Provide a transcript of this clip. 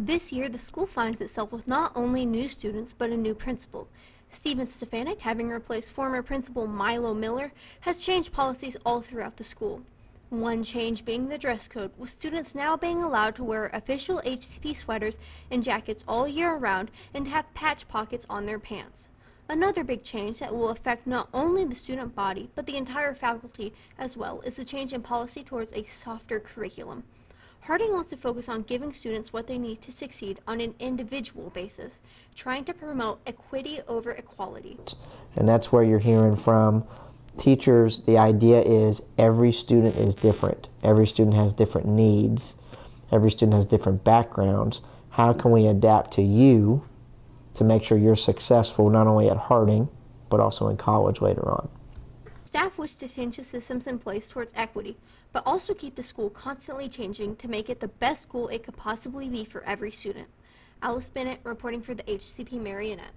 This year, the school finds itself with not only new students, but a new principal. Stephen Stefanik, having replaced former principal Milo Miller, has changed policies all throughout the school. One change being the dress code, with students now being allowed to wear official HCP sweaters and jackets all year round and have patch pockets on their pants. Another big change that will affect not only the student body, but the entire faculty as well, is the change in policy towards a softer curriculum. Harding wants to focus on giving students what they need to succeed on an individual basis, trying to promote equity over equality. And that's where you're hearing from teachers. The idea is every student is different, every student has different needs, every student has different backgrounds. How can we adapt to you to make sure you're successful not only at Harding, but also in college later on? Staff wish to change the systems in place towards equity, but also keep the school constantly changing to make it the best school it could possibly be for every student. Alice Bennett reporting for the HCP Marionette.